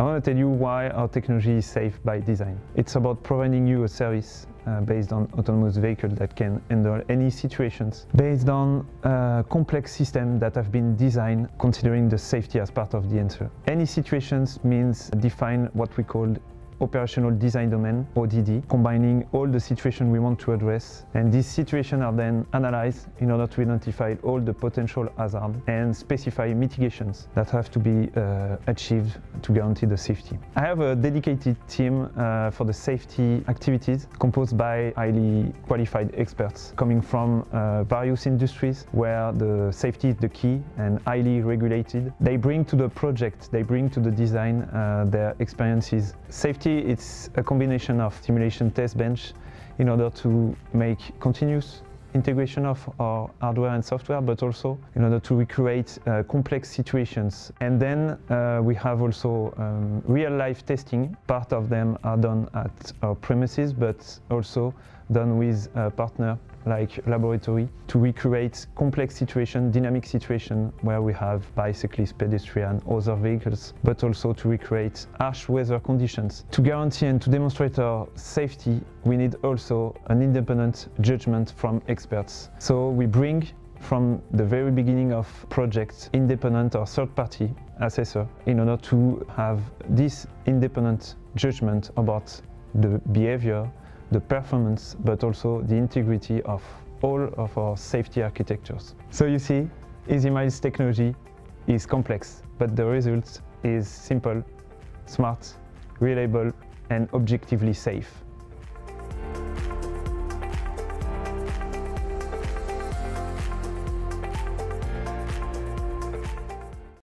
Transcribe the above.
I want to tell you why our technology is safe by design. It's about providing you a service uh, based on autonomous vehicle that can handle any situations, based on a complex system that have been designed considering the safety as part of the answer. Any situations means define what we call operational design domain, ODD, combining all the situations we want to address. And these situations are then analyzed in order to identify all the potential hazards and specify mitigations that have to be uh, achieved to guarantee the safety. I have a dedicated team uh, for the safety activities composed by highly qualified experts coming from uh, various industries where the safety is the key and highly regulated. They bring to the project, they bring to the design uh, their experiences. Safety it's a combination of simulation test bench in order to make continuous integration of our hardware and software, but also in order to recreate uh, complex situations. And then uh, we have also um, real-life testing. Part of them are done at our premises, but also done with a partner like laboratory to recreate complex situation, dynamic situation where we have bicyclists, pedestrians, other vehicles, but also to recreate harsh weather conditions. To guarantee and to demonstrate our safety, we need also an independent judgment from experts. So we bring from the very beginning of projects independent or third party assessor in order to have this independent judgment about the behavior the performance, but also the integrity of all of our safety architectures. So you see, EasyMile's technology is complex, but the result is simple, smart, reliable, and objectively safe.